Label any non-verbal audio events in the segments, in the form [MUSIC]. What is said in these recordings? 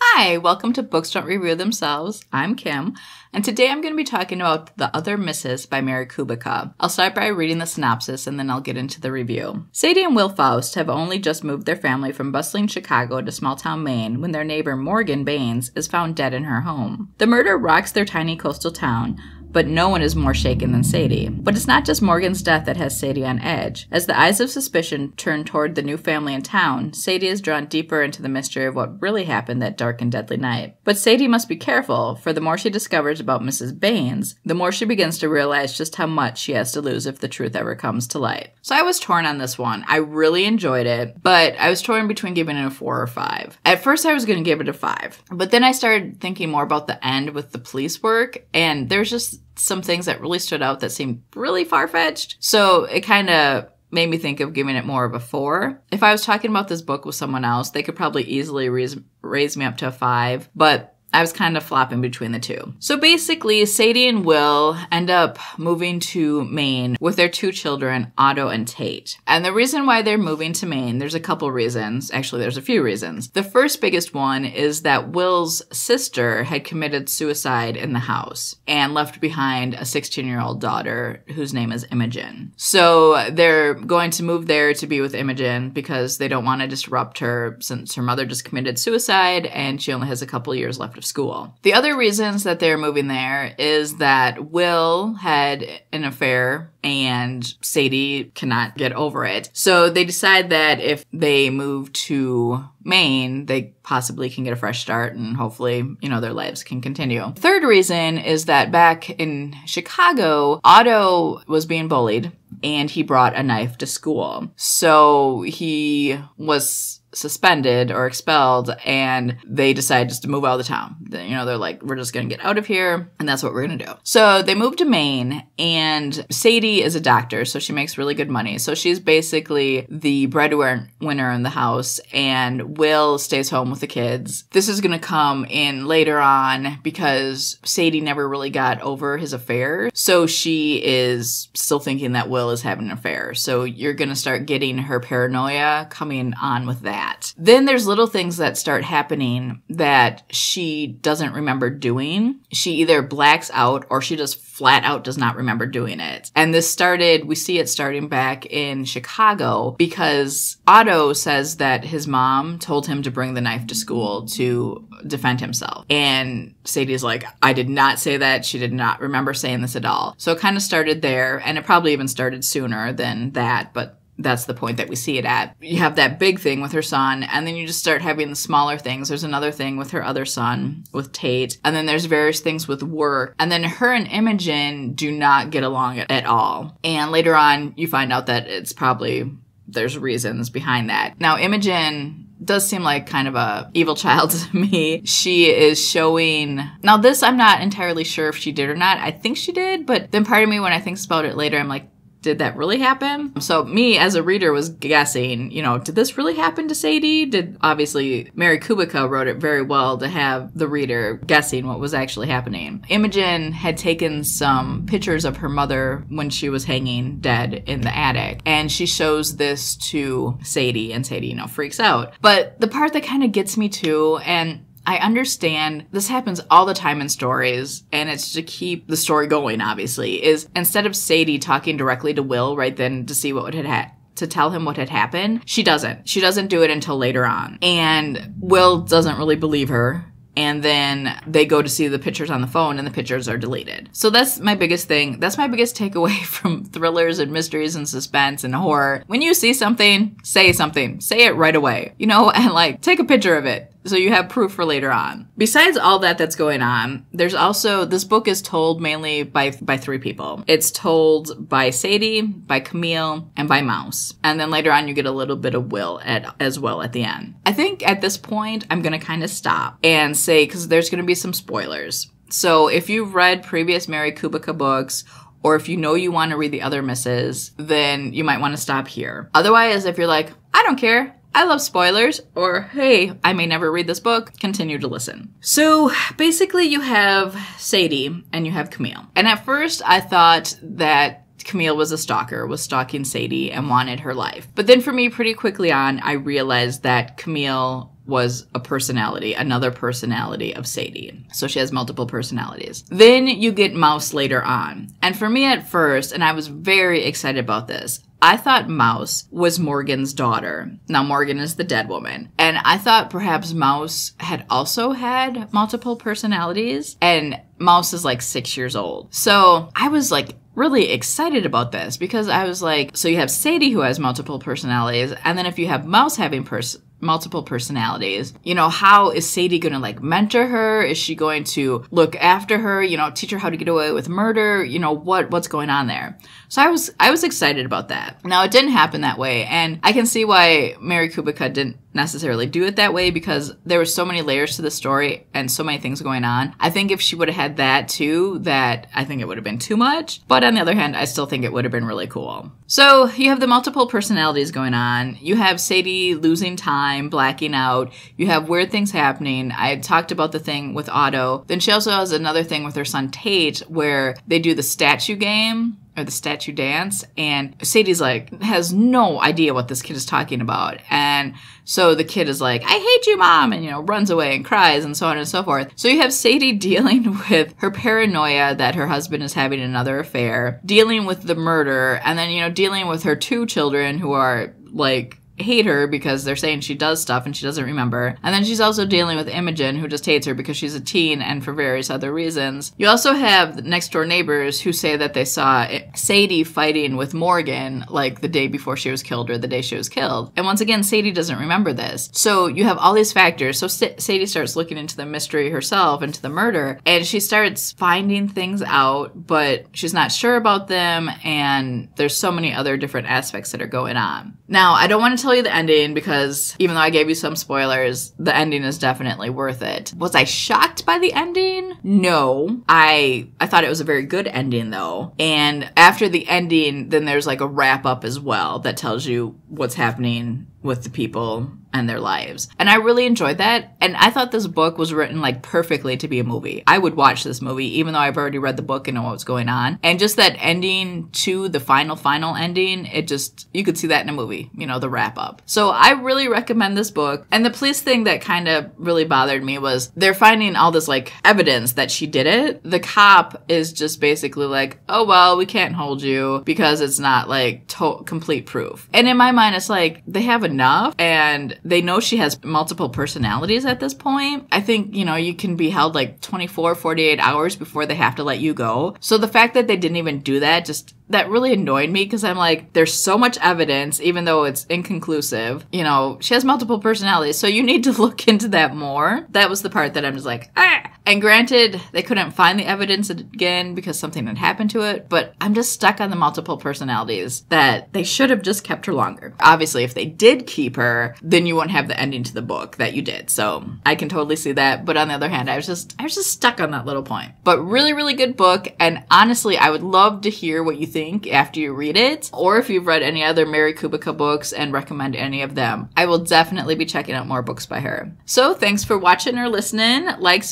Hi, welcome to Books Don't Review Themselves. I'm Kim, and today I'm going to be talking about The Other Mrs by Mary Kubica. I'll start by reading the synopsis and then I'll get into the review. Sadie and Will Faust have only just moved their family from bustling Chicago to small town Maine when their neighbor Morgan Baines is found dead in her home. The murder rocks their tiny coastal town, but no one is more shaken than Sadie. But it's not just Morgan's death that has Sadie on edge. As the eyes of suspicion turn toward the new family in town, Sadie is drawn deeper into the mystery of what really happened that dark and deadly night. But Sadie must be careful, for the more she discovers about Mrs. Baines, the more she begins to realize just how much she has to lose if the truth ever comes to light. So I was torn on this one. I really enjoyed it, but I was torn between giving it a four or five. At first, I was going to give it a five, but then I started thinking more about the end with the police work, and there's just some things that really stood out that seemed really far fetched. So it kind of made me think of giving it more of a four. If I was talking about this book with someone else, they could probably easily raise, raise me up to a five, but I was kind of flopping between the two. So basically, Sadie and Will end up moving to Maine with their two children, Otto and Tate. And the reason why they're moving to Maine, there's a couple reasons. Actually, there's a few reasons. The first biggest one is that Will's sister had committed suicide in the house and left behind a 16 year old daughter whose name is Imogen. So they're going to move there to be with Imogen because they don't want to disrupt her since her mother just committed suicide and she only has a couple years left of school. The other reasons that they're moving there is that Will had an affair and Sadie cannot get over it. So they decide that if they move to Maine, they possibly can get a fresh start and hopefully, you know, their lives can continue. Third reason is that back in Chicago, Otto was being bullied and he brought a knife to school. So he was suspended or expelled and they decide just to move out of the town. You know, they're like, we're just gonna get out of here and that's what we're gonna do. So they move to Maine and Sadie is a doctor, so she makes really good money. So she's basically the breadwinner in the house and Will stays home with the kids. This is gonna come in later on because Sadie never really got over his affair. So she is still thinking that Will is having an affair. So you're gonna start getting her paranoia coming on with that that. Then there's little things that start happening that she doesn't remember doing. She either blacks out or she just flat out does not remember doing it. And this started, we see it starting back in Chicago because Otto says that his mom told him to bring the knife to school to defend himself. And Sadie's like, I did not say that. She did not remember saying this at all. So it kind of started there, and it probably even started sooner than that, but that's the point that we see it at. You have that big thing with her son, and then you just start having the smaller things. There's another thing with her other son, with Tate, and then there's various things with work. And then her and Imogen do not get along at, all. And later on, you find out that it's probably there's reasons behind that. Now, Imogen does seem like kind of a evil child [LAUGHS] to me. She is showing now this I'm not entirely sure if she did or not. I think she did, but then part of me when I think about it later, I'm like, did that really happen? So me as a reader was guessing, you know, did this really happen to Sadie? Did obviously Mary Kubica wrote it very well to have the reader guessing what was actually happening. Imogen had taken some pictures of her mother when she was hanging dead in the attic, and she shows this to Sadie, and Sadie, you know, freaks out. But the part that kind of gets me too, and I understand this happens all the time in stories, and it's to keep the story going, obviously, is instead of Sadie talking directly to Will right then to see what had happened to tell him what had happened. She doesn't. She doesn't do it until later on. And Will doesn't really believe her. And then they go to see the pictures on the phone and the pictures are deleted. So that's my biggest thing. That's my biggest takeaway [LAUGHS] from thrillers and mysteries and suspense and horror. When you see something, say something. Say it right away. You know, [LAUGHS] and like take a picture of it so you have proof for later on. Besides all that that's going on, there's also this book is told mainly by by three people. It's told by Sadie, by Camille, and by Mouse. And then later on you get a little bit of Will at as well at the end. I think at this point I'm going to kind of stop and say cuz there's going to be some spoilers. So if you've read previous Mary Kubica books or if you know you want to read the other Mrs, then you might want to stop here. Otherwise, if you're like, I don't care, I love spoilers, or hey, I may never read this book, continue to listen. So basically, you have Sadie and you have Camille. And at first, I thought that Camille was a stalker, was stalking Sadie and wanted her life. But then for me, pretty quickly on, I realized that Camille was a personality, another personality of Sadie. So she has multiple personalities. Then you get Mouse later on. And for me at first, and I was very excited about this, I thought Mouse was Morgan's daughter. Now, Morgan is the dead woman. And I thought perhaps Mouse had also had multiple personalities, and Mouse is like six years old. So I was like really excited about this because I was like, so you have Sadie who has multiple personalities, and then if you have Mouse having pers- multiple personalities. You know, how is Sadie going to like mentor her? Is she going to look after her, you know, teach her how to get away with murder? You know, what what's going on there? So I was I was excited about that. Now it didn't happen that way and I can see why Mary Kubica didn't necessarily do it that way because there were so many layers to the story and so many things going on. I think if she would have had that too, that I think it would have been too much. But on the other hand, I still think it would have been really cool. So you have the multiple personalities going on. You have Sadie losing time, blacking out. You have weird things happening. I talked about the thing with Otto. Then she also has another thing with her son Tate where they do the statue game or the statue dance and Sadie's like has no idea what this kid is talking about. And so the kid is like I hate you mom and you know runs away and cries and so on and so forth. So you have Sadie [LAUGHS] dealing with her paranoia that her husband is having another affair dealing with the murder and then you know dealing with her two children who are like hate her because they're saying she does stuff and she doesn't remember. And then she's also dealing with Imogen, who just hates her because she's a teen and for various other reasons. You also have next door neighbors who say that they saw Sadie fighting with Morgan like the day before she was killed or the day she was killed. And once again, Sadie doesn't remember this. So you have all these factors. So Sadie starts looking into the mystery herself, into the murder, and she starts finding things out, but she's not sure about them. And there's so many other different aspects that are going on. Now, I don't want to tell you the ending because even though I gave you some spoilers, the ending is definitely worth it. Was I shocked by the ending? No. I I thought it was a very good ending though. And after the ending, then there's like a wrap up as well that tells you what's happening with the people and their lives. And I really enjoyed that. And I thought this book was written like perfectly to be a movie. I would watch this movie even though I've already read the book and know what's going on. And just that ending to the final, final ending, it just, you could see that in a movie, you know, the wrap up. So I really recommend this book. And the police thing that kind of really bothered me was they're finding all this like evidence that she did it. The cop is just basically like, oh, well, we can't hold you because it's not like to- complete proof. And in my mind, it's like they have enough and they know she has multiple personalities at this point. I think, you know, you can be held like 24, 48 hours before they have to let you go. So the fact that they didn't even do that just that really annoyed me because I'm like, there's so much evidence, even though it's inconclusive. You know, she has multiple personalities, so you need to [LAUGHS] look into that more. That was the part that I'm just like, ah. And granted, they couldn't find the evidence again because something had happened to it, but I'm just stuck on the multiple personalities that they should have just kept her longer. Obviously, if they did keep her, then you won't have the ending to the book that you did. So I can totally see that. But on the other hand, I was just, I was just stuck on that little point. But really, really good book. And honestly, I would love to hear what you think after you read it, or if you've read any other Mary Kubica books and recommend any of them. I will definitely be checking out more books by her. So thanks for watching or listening. Like,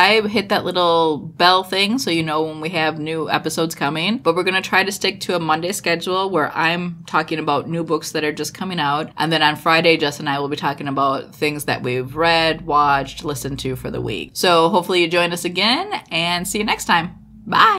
subscribe, hit that little bell thing so you know when we have new episodes coming. But we're going to try to stick to a Monday schedule where I'm talking about new books that are just coming out. And then on Friday, Jess and I will be talking about things that we've read, watched, listened to for the week. So hopefully you join us again and see you next time. Bye.